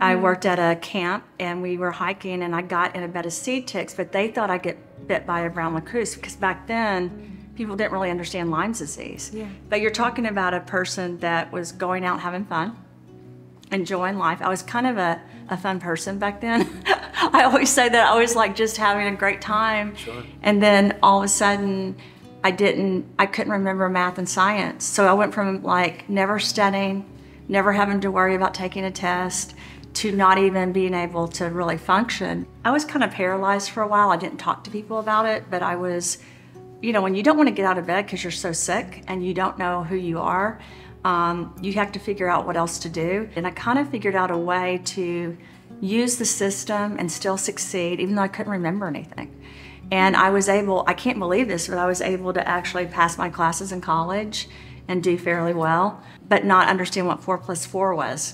I mm-hmm. worked at a camp and we were hiking and I got in a bed of seed ticks, but they thought I'd get bit by a brown recluse because back then mm-hmm. people didn't really understand Lyme's disease. Yeah. But you're talking about a person that was going out having fun, enjoying life. I was kind of a, a fun person back then. I always say that I always like just having a great time. Sure. And then all of a sudden, I didn't, I couldn't remember math and science. So I went from like never studying, never having to worry about taking a test, to not even being able to really function. I was kind of paralyzed for a while. I didn't talk to people about it, but I was, you know, when you don't want to get out of bed because you're so sick and you don't know who you are, um, you have to figure out what else to do. And I kind of figured out a way to use the system and still succeed, even though I couldn't remember anything. And I was able, I can't believe this, but I was able to actually pass my classes in college and do fairly well, but not understand what four plus four was.